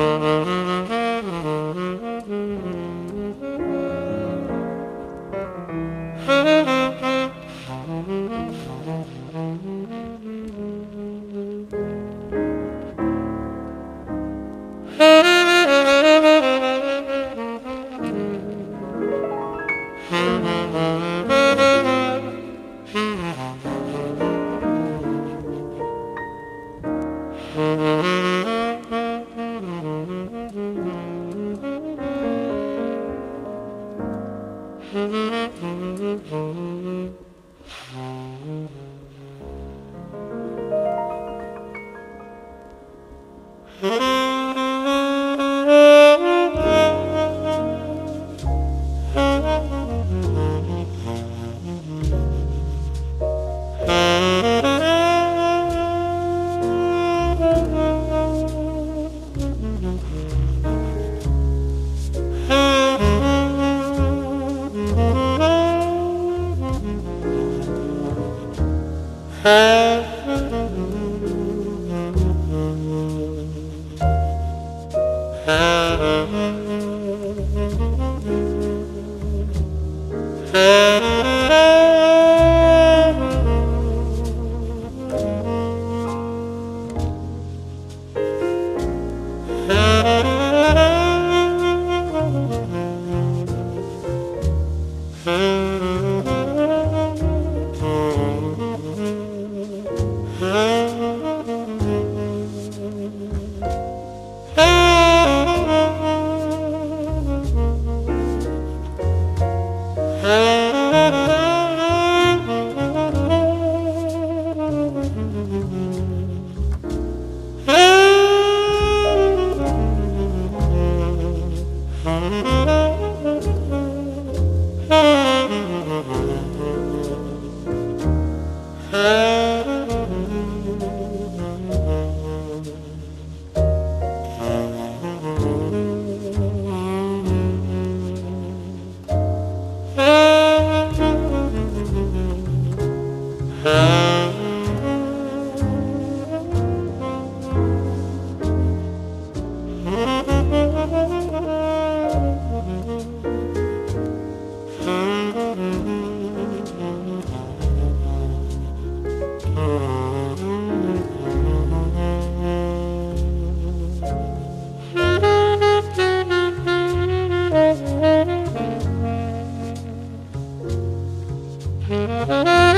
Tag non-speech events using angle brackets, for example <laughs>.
Mm-hmm. Mm-hmm. Uh-huh. <laughs> Hey. Música